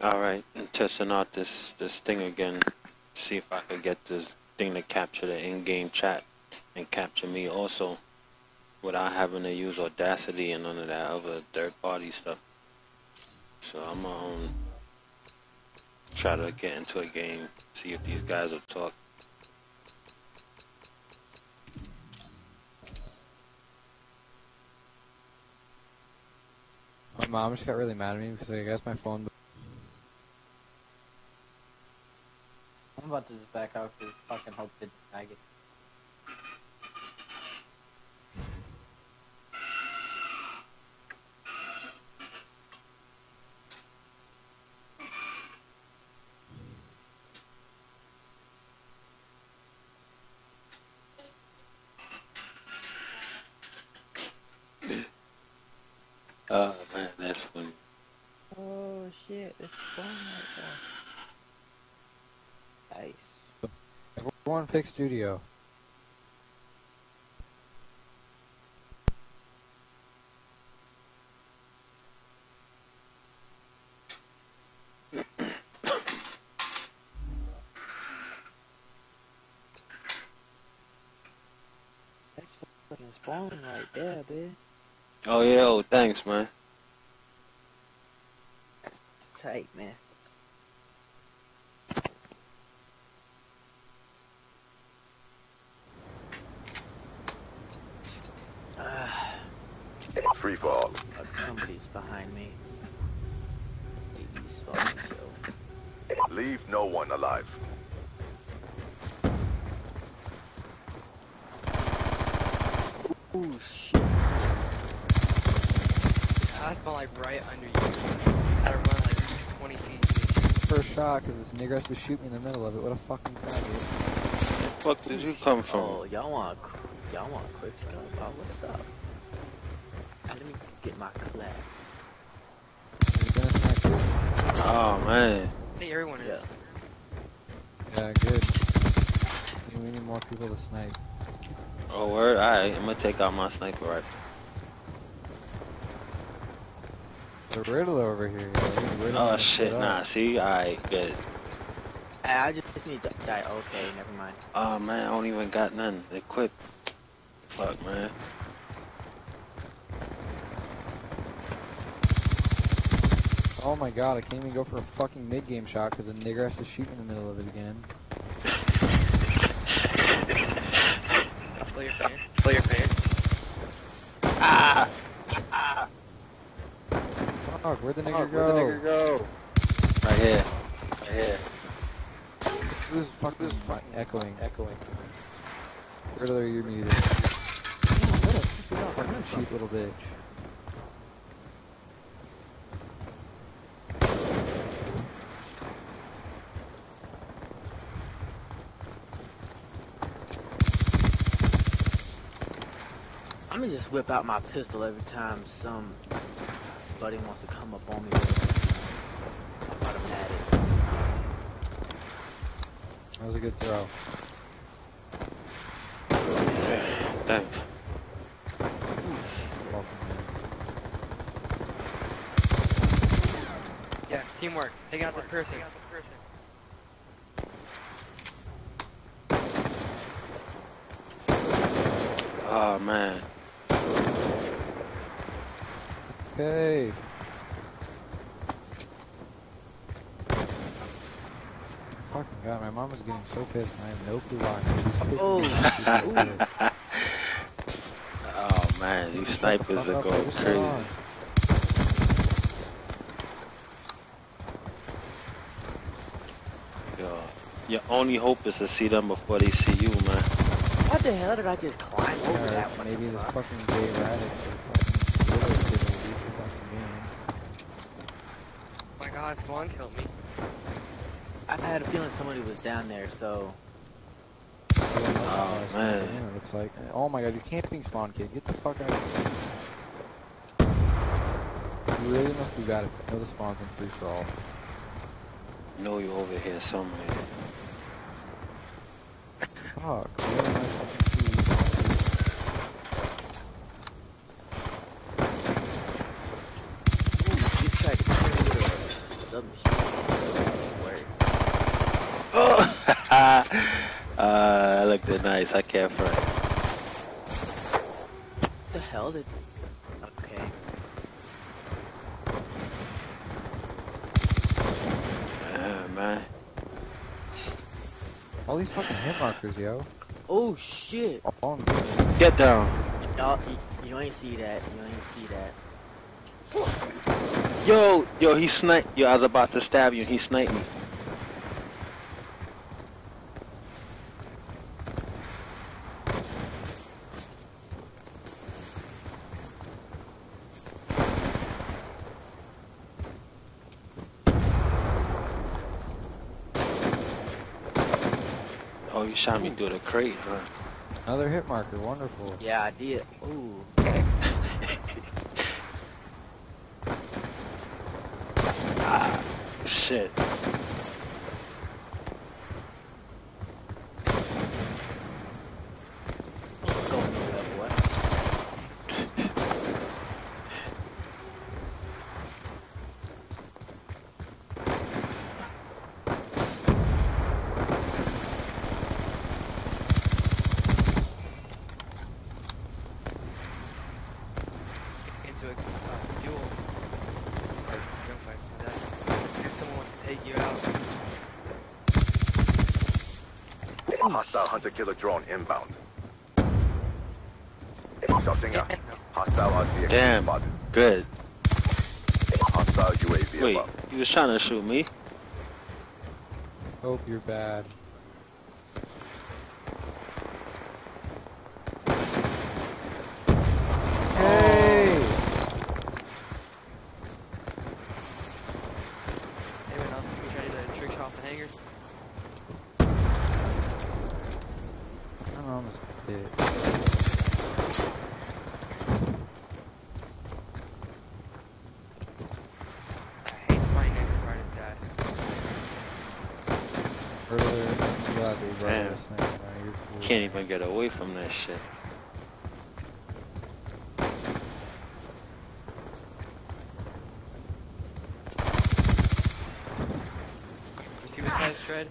Alright, I'm testing out this, this thing again. See if I could get this thing to capture the in-game chat and capture me also without having to use Audacity and none of that other third-party stuff. So I'm gonna um, try to get into a game, see if these guys will talk. My mom just got really mad at me because I guess my phone. I'm about to just back out because fucking hope did I get. Oh man, that's funny. Oh shit, it's fun right there. Nice. Everyone pick studio. That's fucking spawn right there, bitch. Oh yeah, oh thanks man. That's tight, man. Ah, Free fall. fuck, somebody's behind me. Maybe fucking Joe. Leave no one alive. Ooh, shit. I spawned like right under you. Had to run like 20 feet. First shot because this nigger has to shoot me in the middle of it. What a fucking faggot. Where the fuck did you come from? Oh, y'all want, qu- y'all want quick scope? Oh, what's up? Let me get my class. Are you gonna snipe it? Oh man. I think everyone Yeah. is. Yeah, good. We need more people to snipe. Oh word, alright, I'm gonna take out my sniper rifle. The Riddler over here. Yo. He's riddling Oh shit, nah, see, alright, good. Ah, I just need to die. Okay, never mind. Oh man, I don't even got none equipped. Fuck man. Oh my god, I can't even go for a fucking mid game shot because the nigger has to shoot in the middle of it again. Play your fan. Play your fan. Ah! Ah! Fuck, where'd the nigger Fuck, go? where'd the nigger go? Right here. Right here. This is fucking echoing. Echoing. Riddler, you're muted. Damn, what a fucking cheap little bitch. I'm gonna just whip out my pistol every time somebody wants to come up on me with automatic. That was a good throw. Thanks. Welcome, man. Yeah, teamwork. Take out the person. Oh man. Okay. Fucking god, my mom is getting so pissed and I have no clue why. Oh, me off. She's oh man, these snipers are going what's crazy. on? Yo, your only hope is to see them before they see you, man. What the hell did I just climb over Alright, that one? maybe this fucking gay radic should fucking Riddler should leave the fucking game. Oh my god, Spawn killed me. I had a feeling somebody was down there, so Oh, oh man. It looks like. Oh my god, you're camping spawn kid. Get the fuck out of here. You really must be bad at know the spawns in free for all. know you over here somewhere. Fuck. Oh! uh, look it nice. I can't front. What the hell did? Okay. Oh man. All these fucking hit markers, yo. Oh shit. Get down. No, you, you ain't see that. You ain't see that. Yo, yo, he sniped. Yo, I was about to stab you and he sniped me. Oh, you shot me through the crate, huh? Another hit marker, wonderful. Yeah, I did. Ooh. Shit. Go nowhere, boy. into a uh, duel. Or gunfight, so that if someone wants to take you out, Hostile hunter-killer drone inbound. Xiaoxinga, hostile RCXD Damn. spotted. Good. Hostile UAV Wait, above. you was trying to shoot me? Hope you're bad. Hey! anyone else can try to trick off the hangar? I'm almost dead. I hate flying next part of that. Earlier, I'm glad they brought Damn. this thing. Now you're cool. Can't even get away from that shit. You see what that shred?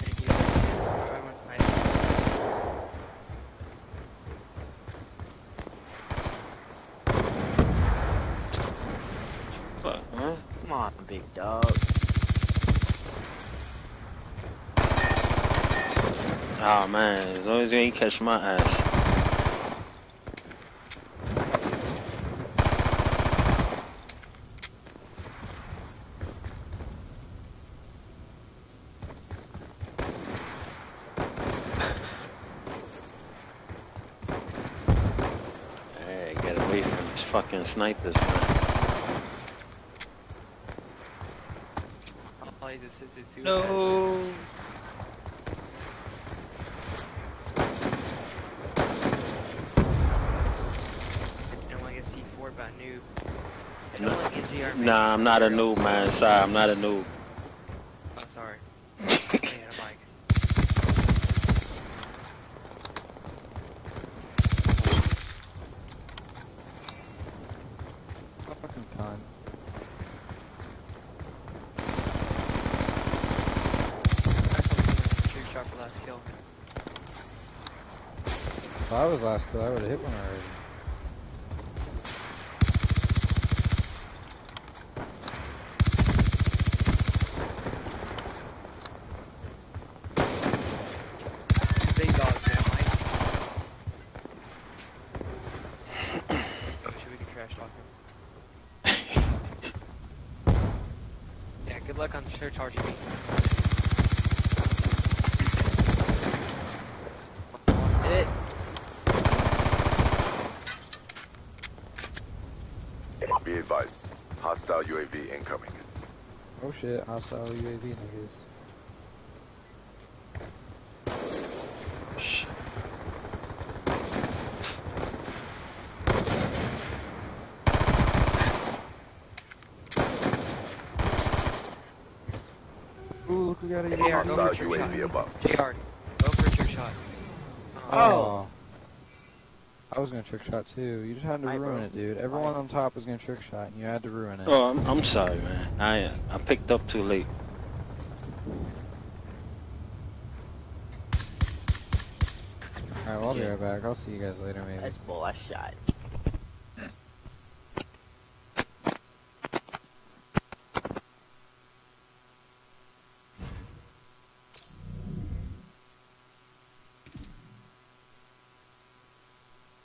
Thank you. Everyone's nice. Fuck? Come on, big dog. Oh man, as long as you ain't catch my ass. Hey, get away from these fucking snipers, man. All these assisted suicides. No. I don't want to get C4 by noob. I don't want to get GR. Nah, I'm not a noob, man. Sorry, I'm not a noob. Oh, sorry. I had a mic. Fucking cunt. Trick shot for last kill. If I was last kill, I would have hit one already. Big dogs, man, Mike. Oh, shit, we can trash talk him. Yeah, good luck on surcharging me. Hit it. Be advised. Hostile UAV incoming. Oh shit, hostile UAV niggas. Shit. We gotta use. Hostile UAV above. JR, go for a trick shot. Oh. oh. I was gonna trick shot too. You just had to Hi, ruin it, dude. Everyone on top was gonna trick shot, and you had to ruin it. Oh, I'm, I'm sorry, man. I uh, I picked up too late. Alright, well, I'll be right back. I'll see you guys later, maybe. That's bull. I shot.